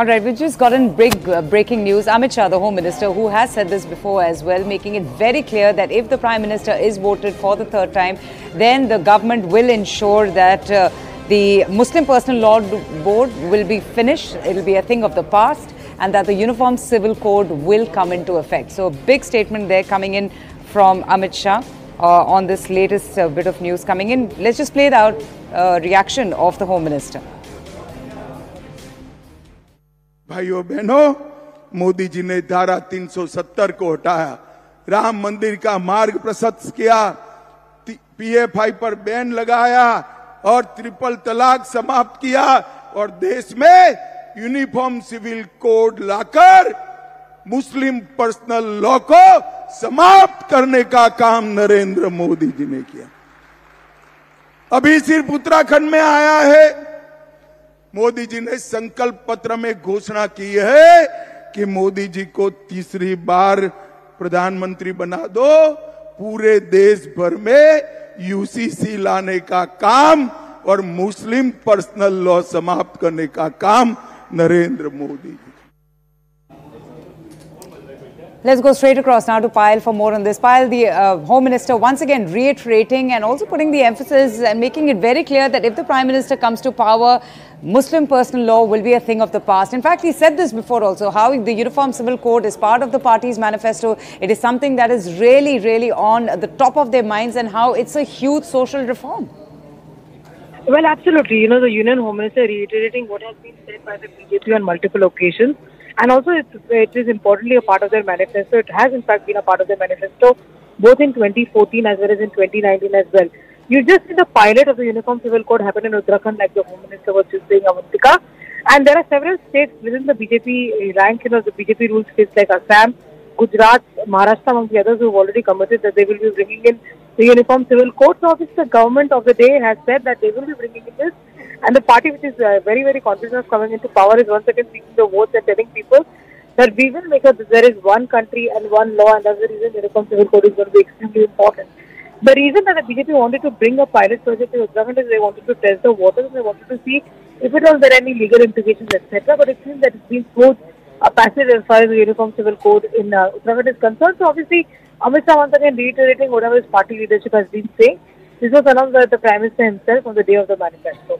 All right, we've just gotten big uh, breaking news. Amit Shah, the Home Minister, who has said this before as well, making it very clear that if the Prime Minister is voted for the third time, then the government will ensure that uh, the Muslim Personal Law Board will be finished. It will be a thing of the past and that the Uniform Civil Code will come into effect. So, a big statement there coming in from Amit Shah. Uh, on this latest uh, bit of news coming in. Let's just play out, uh, reaction of the Home Minister. भाइयों, बहनों, मोदी जी ने धारा 370 को हटाया। राम मंदिर का मार्ग प्रशस्त किया पीएफआई पर बैन लगाया और ट्रिपल तलाक समाप्त किया और देश में यूनिफॉर्म सिविल कोड लाकर मुस्लिम पर्सनल लॉ को समाप्त करने का काम नरेंद्र मोदी जी ने किया। अभी सिर्फ़ उत्तराखंड में आया है। मोदी जी ने संकल्प पत्र में घोषणा की है कि मोदी जी को तीसरी बार प्रधानमंत्री बना दो पूरे देश भर में यूसीसी लाने का काम और मुस्लिम पर्सनल लॉ समाप्त करने का काम Narendra Modi Let's go straight across now to Payal for more on this. Payal, the uh, Home Minister once again reiterating and also putting the emphasis and making it very clear that if the Prime Minister comes to power, Muslim personal law will be a thing of the past. In fact, he said this before also, how the Uniform Civil Code is part of the party's manifesto. It is something that is really, really on the top of their minds and how it's a huge social reform. Well, absolutely. You know, the Union Home Minister reiterating what has been said by the BJP on multiple occasions and also, it, it is importantly a part of their manifesto. It has, in fact, been a part of their manifesto both in 2014 as well as in 2019 as well. You just see the pilot of the Uniform Civil Code happen in Uttarakhand, like the Home Minister was just saying, Avantika. And there are several states within the BJP rank, you know, the BJP rules states like Assam, Gujarat, Maharashtra, among the others who have already committed that they will be bringing in the Uniform Civil Code. So, obviously, the government of the day has said that they will be bringing in this and the party which is uh, very, very confident of coming into power is once again seeking the votes and telling people that we will make sure that there is one country and one law and that's the reason the Uniform Civil Code is going to be extremely important. The reason that the BJP wanted to bring a pilot project to Uttarakhand is they wanted to test the waters and they wanted to see if it was there any legal implications, etc. But it seems that it's been smooth a passage as far as the Uniform Civil Code in uh, Uttarakhand is concerned. So obviously, Amit Shah once again reiterating whatever his party leadership has been saying. This was announced by the Prime Minister himself on the day of the manifesto.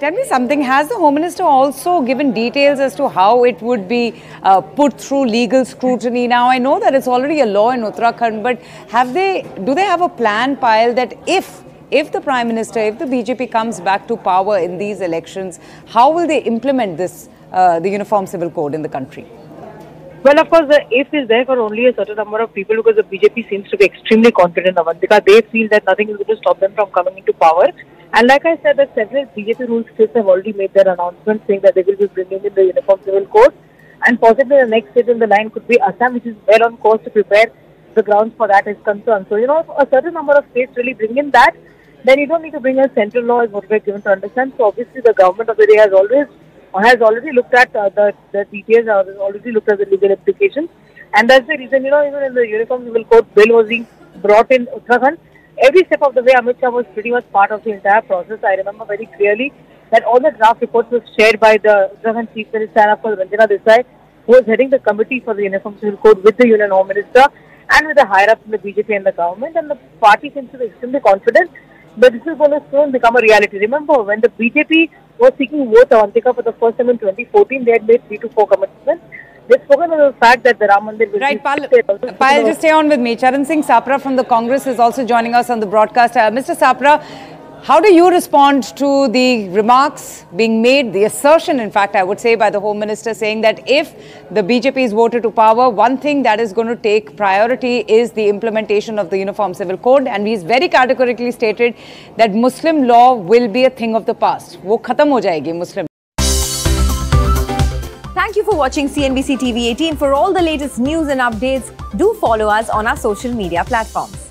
Tell me something, has the Home Minister also given details as to how it would be uh, put through legal scrutiny? Now, I know that it's already a law in Uttarakhand, but have they, do they have a plan, Payal, that if if the Prime Minister, if the BJP comes back to power in these elections, how will they implement this, uh, the Uniform Civil Code in the country? Well, of course, the if is there for only a certain number of people because the BJP seems to be extremely confident, Avantika. They feel that nothing is going to stop them from coming into power. And like I said, that several BJP rules states have already made their announcement saying that they will be bringing in the Uniform Civil Code. And possibly the next state in the line could be Assam, which is well on course to prepare the grounds for that is concerned. So, you know, a certain number of states really bring in that, then you don't need to bring a central law is what we're given to understand. So obviously the government of the day has always has already looked at uh, the, the details, has already looked at the legal implications. And that's the reason, you know, even in the Uniform Civil Code bill was being brought in Uttarakhand, every step of the way, Amit Shah was pretty much part of the entire process. I remember very clearly that all the draft reports were shared by the Uttarakhand Chief Minister and Ranjana Desai, who was heading the committee for the Uniform Civil Code with the Union Home Minister and with the higher ups in the BJP and the government. And the party seems to be extremely confident that this is going to soon become a reality. Remember, when the BJP was seeking vote Avantika for the first time in 2014, they had made three to four commitments. They've spoken of the fact that the Ram Mandir will right, Pal, Pal just stay on with me. Charan Singh Sapra from the Congress is also joining us on the broadcast. Uh, Mr. Sapra, how do you respond to the remarks being made, the assertion, in fact, I would say, by the Home Minister saying that if the BJP is voted to power, one thing that is going to take priority is the implementation of the Uniform Civil Code. And he's very categorically stated that Muslim law will be a thing of the past. Wo khatam ho jayegi, Muslim Thank you for watching CNBC TV 18. For all the latest news and updates, do follow us on our social media platforms.